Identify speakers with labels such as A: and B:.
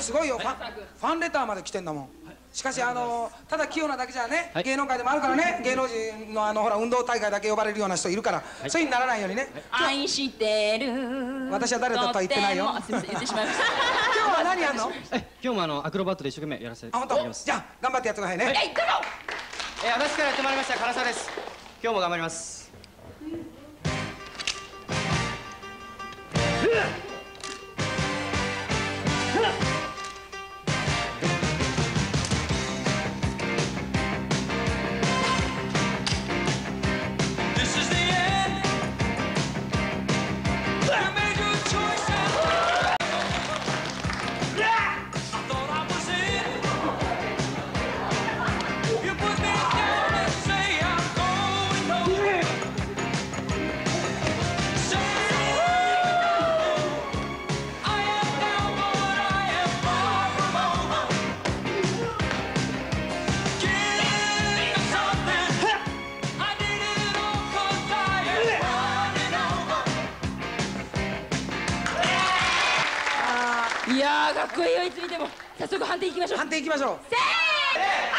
A: すごいよファンファンレターまで来てんだもん。しかしあのただ器用なだけじゃね、
B: はい。
A: 芸能界でもあるからね芸能人のあのほら運動大会だけ呼ばれるような人いるから、そういうにならないようにね。
C: 愛してる。
A: 私は誰だとは言ってないよ。今日は何やんの？
B: え今日もあのアクロバットで一生懸命やらせていただきます。
A: じゃあ頑張ってやってくださいね、
C: は
B: え私からやってまいりました唐沢です。今日も頑張ります。
A: う
C: いやーかっこいいよいつ見ても早速判定いきましょう。
A: 判定いきましょう。
C: せーの